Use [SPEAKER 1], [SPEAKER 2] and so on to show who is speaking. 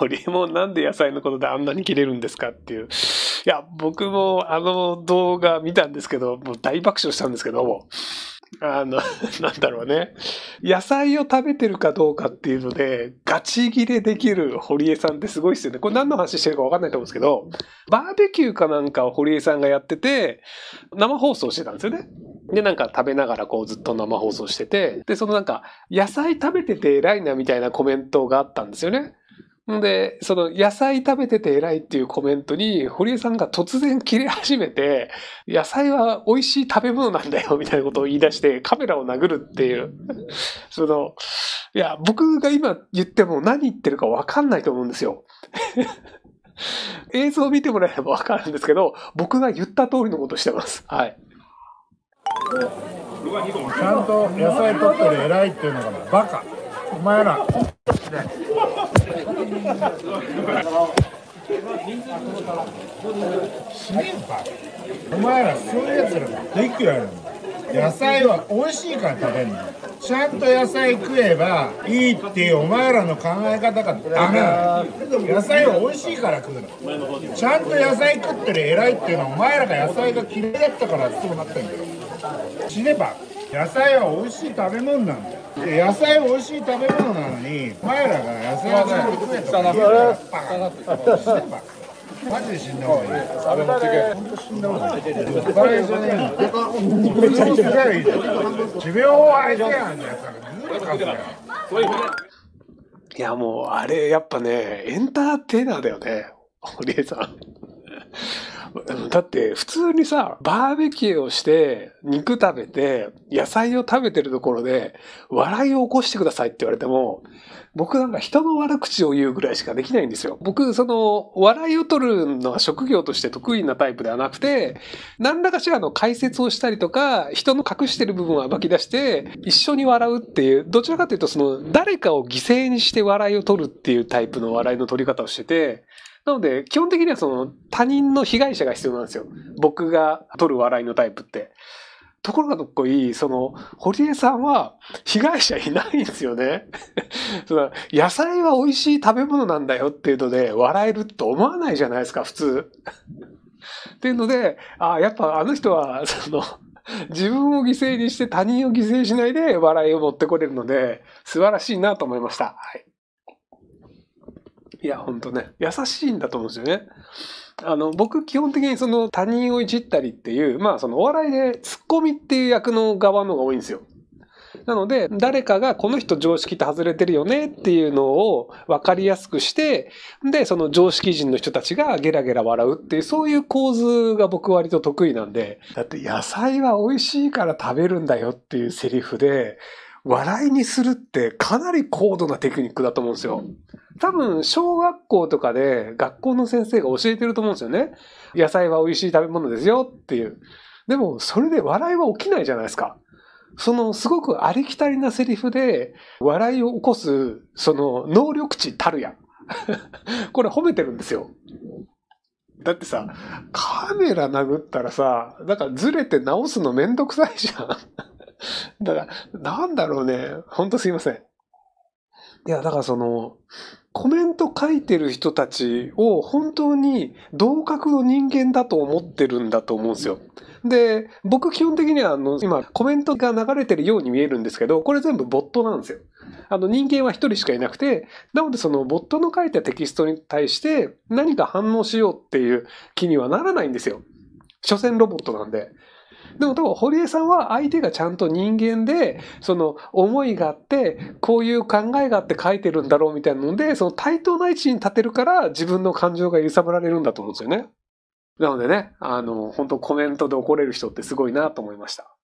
[SPEAKER 1] 堀江もなんで野菜のことであんなに切れるんですかっていう。いや、僕もあの動画見たんですけど、もう大爆笑したんですけども、あの、なんだろうね。野菜を食べてるかどうかっていうので、ガチ切れできる堀江さんってすごいですよね。これ何の話してるかわかんないと思うんですけど、バーベキューかなんかを堀江さんがやってて、生放送してたんですよね。で、なんか食べながらこうずっと生放送してて、で、そのなんか、野菜食べてて偉いなみたいなコメントがあったんですよね。んで、その野菜食べてて偉いっていうコメントに、堀江さんが突然切れ始めて、野菜は美味しい食べ物なんだよみたいなことを言い出してカメラを殴るっていう。その、いや、僕が今言っても何言ってるかわかんないと思うんですよ。映像を見てもらえればわかるんですけど、僕が言った通りのことしてます。はい。
[SPEAKER 2] ちゃんと野菜取ってる偉いっていうのがバカ。お前ら。死ねばお前らそういうやつらが。できるやろ野菜は美味しいから食べるのちゃん。と野菜食えばいいっていうお前らの考え方がダメなの野菜は美味しいから食うのちゃんと野菜食ってる偉いっていうのはお前らが野菜が嫌いだったからそうなってんだよ。死ねば野菜は美味しい食べ物なんだよ。野菜美味しい食べ物なのにお前らが野菜を食えとか言うからバカマジで死んだ方がいい。あれ持ってけ。本当死んだ方がいい。バレじゃねえの。これちゃんと使えばいいじゃん。持病を相手やんや
[SPEAKER 1] ついやもうあれやっぱねエンターテイナーだよね堀江さん。だって普通にさ、バーベキューをして、肉食べて、野菜を食べてるところで、笑いを起こしてくださいって言われても、僕なんか人の悪口を言うぐらいしかできないんですよ。僕、その、笑いを取るのは職業として得意なタイプではなくて、何らかしらの解説をしたりとか、人の隠してる部分を暴き出して、一緒に笑うっていう、どちらかというと、その、誰かを犠牲にして笑いを取るっていうタイプの笑いの取り方をしてて、なので、基本的にはその他人の被害者が必要なんですよ。僕が取る笑いのタイプって。ところがどっこいい、その、堀江さんは被害者いないんですよね。その野菜は美味しい食べ物なんだよっていうので笑えると思わないじゃないですか、普通。っていうので、ああ、やっぱあの人は、その、自分を犠牲にして他人を犠牲しないで笑いを持ってこれるので、素晴らしいなと思いました。はい。いや、ほんとね、優しいんだと思うんですよね。あの、僕基本的にその他人をいじったりっていう、まあそのお笑いでツッコミっていう役の側の方が多いんですよ。なので、誰かがこの人常識って外れてるよねっていうのを分かりやすくして、で、その常識人の人たちがゲラゲラ笑うっていう、そういう構図が僕割と得意なんで、だって野菜は美味しいから食べるんだよっていうセリフで、笑いにするってかなり高度なテクニックだと思うんですよ。多分、小学校とかで学校の先生が教えてると思うんですよね。野菜は美味しい食べ物ですよっていう。でも、それで笑いは起きないじゃないですか。そのすごくありきたりなセリフで笑いを起こす、その能力値たるや。これ褒めてるんですよ。だってさ、カメラ殴ったらさ、なんかずれて直すのめんどくさいじゃん。だから、なんだろうね。ほんとすいません。いや、だからその、コメント書いてる人たちを本当に同格の人間だと思ってるんだと思うんですよ。で、僕基本的にはあの、今コメントが流れてるように見えるんですけど、これ全部ボットなんですよ。あの人間は一人しかいなくて、なのでそのボットの書いたテキストに対して何か反応しようっていう気にはならないんですよ。所詮ロボットなんで。でも多分堀江さんは相手がちゃんと人間で、その思いがあって、こういう考えがあって書いてるんだろうみたいなので、その対等な位置に立てるから自分の感情が揺さぶられるんだと思うんですよね。なのでね、あの、本当コメントで怒れる人ってすごいなと思いました。